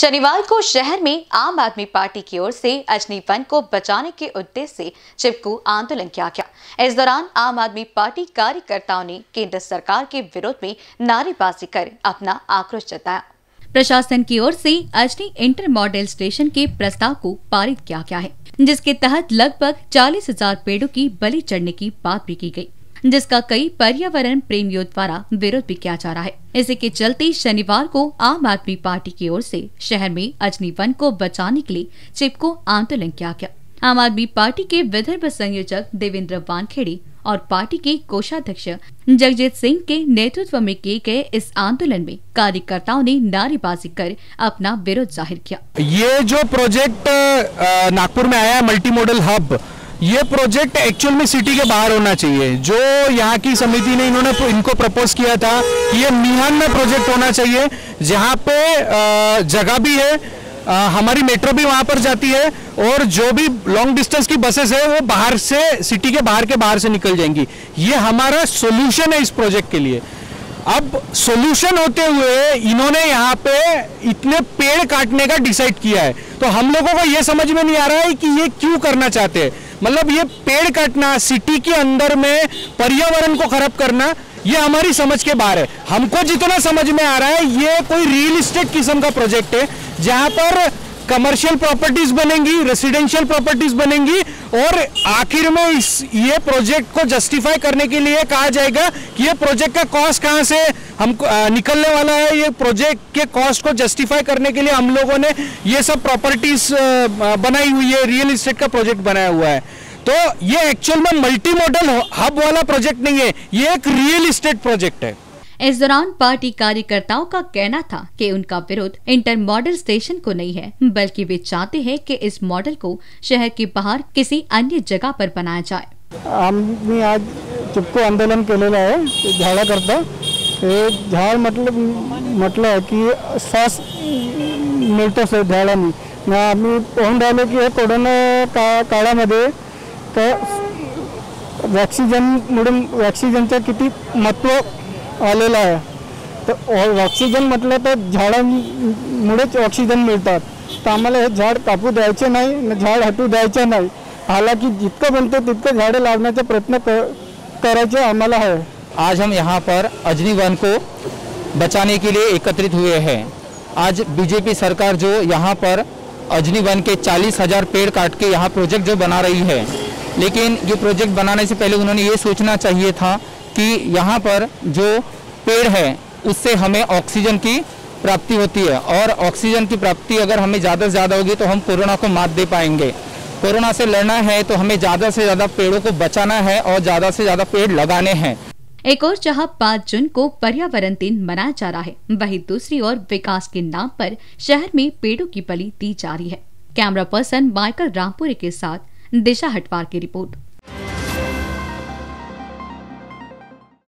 शनिवार को शहर में आम आदमी पार्टी की ओर से अजनी वन को बचाने के उद्देश्य से चिपकू आंदोलन किया गया। इस दौरान आम आदमी पार्टी कार्यकर्ताओं ने केंद्र सरकार के विरोध में नारेबाजी कर अपना आक्रोश जताया। प्रशासन की ओर से अजनी इंटर मॉडल स्टेशन के प्रस्ताव को पारित किया गया है, जिसके तहत लगभग चालीस हज़ार पेड़ों की बलि चढ़ने की बात भी की गई। जिसका कई पर्यावरण प्रेमियों द्वारा विरोध भी किया जा रहा है। इसी के चलते शनिवार को आम आदमी पार्टी की ओर से शहर में अजनी वन को बचाने के लिए चिपको आंदोलन किया गया। आम आदमी पार्टी के विदर्भ संयोजक देवेंद्र वानखेड़े और पार्टी के कोषाध्यक्ष जगजीत सिंह के नेतृत्व में किए गए इस आंदोलन में कार्यकर्ताओं ने नारेबाजी कर अपना विरोध ज़ाहिर किया। ये जो प्रोजेक्ट नागपुर में आया मल्टी मॉडल हब ये प्रोजेक्ट एक्चुअल में सिटी के बाहर होना चाहिए। जो यहाँ की समिति ने इन्होंने इनको प्रपोज किया था कि ये मिहान में प्रोजेक्ट होना चाहिए जहाँ पे जगह भी है आ, हमारी मेट्रो भी वहाँ पर जाती है और जो भी लॉन्ग डिस्टेंस की बसेस है वो बाहर से सिटी के बाहर के बाहर से निकल जाएँगी। ये हमारा सोल्यूशन है इस प्रोजेक्ट के लिए। अब सोल्यूशन होते हुए इन्होंने यहाँ पे इतने पेड़ काटने का डिसाइड किया है। तो हम लोगों को ये समझ में नहीं आ रहा है कि ये क्यों करना चाहते हैं। मतलब ये पेड़ काटना, सिटी के अंदर में पर्यावरण को खराब करना, ये हमारी समझ के बाहर है। हमको जितना समझ में आ रहा है, ये कोई रियल इस्टेट किस्म का प्रोजेक्ट है, जहाँ पर कमर्शियल प्रॉपर्टीज़ बनेंगी रेसिडेंशियल प्रॉपर्टीज़ बनेंगी और आखिर में इस, ये प्रोजेक्ट को जस्टिफाई करने के लिए कहा जाएगा कि ये प्रोजेक्ट का कॉस्ट कहाँ से हमको निकलने वाला है। ये प्रोजेक्ट के कॉस्ट को जस्टिफाई करने के लिए हम लोगों ने ये सब प्रॉपर्टीज़ बनाई हुई है। रियल इस्टेट का प्रोजेक्ट बनाया हुआ है। तो ये एक्चुअल में मल्टी मॉडल हब वाला प्रोजेक्ट नहीं है। ये एक रियल इस्टेट प्रोजेक्ट है। इस दौरान पार्टी कार्यकर्ताओं का कहना था कि उनका विरोध इंटर मॉडल स्टेशन को नहीं है, बल्कि वे चाहते हैं कि इस मॉडल को शहर के बाहर किसी अन्य जगह पर बनाया जाए। आम्ही आज चिपको आंदोलन केलेलं आहे झाडाकरता हे झाड म्हटलं म्हटलं की श्वास मिळतो सर झाडांनी आम्ही पाहून राहिलो की हे कोरोना का काळामध्ये आलेला आहे. तर ऑक्सिजन म्हटलं तर झाडांमुळेच ऑक्सिजन मिळतात. तर आम्हाला हे झाड कापू द्यायचे नाही झाड हटू द्यायचे नाही. हालाँकि जितकं बनते तितकं झाडं लावण्याचा प्रयत्न करायचे आम्हाला है आज हम यहाँ पर अजनी वन को बचाने के लिए एकत्रित हुए हैं। आज बीजेपी सरकार जो यहाँ पर अजनी वन के चालीस हज़ार पेड़ काट के यहाँ प्रोजेक्ट जो बना रही है लेकिन ये प्रोजेक्ट बनाने से पहले उन्होंने ये सोचना चाहिए था कि यहाँ पर जो पेड़ है, उससे हमें ऑक्सीजन की प्राप्ति होती है। और ऑक्सीजन की प्राप्ति अगर हमें ज़्यादा से ज़्यादा होगी तो हम कोरोना को मात दे पाएँगे। कोरोना से लड़ना है तो हमें ज़्यादा से ज़्यादा पेड़ों को बचाना है और ज़्यादा से ज़्यादा पेड़ लगाने हैं। एक और जहाँ पाँच जून को पर्यावरण दिन मनाया जा रहा है, वहीं दूसरी ओर विकास के नाम पर शहर में पेड़ों की बलि दी जा रही है। कैमरा पर्सन माइकल रामपुरी के साथ दिशा हटवार की रिपोर्ट।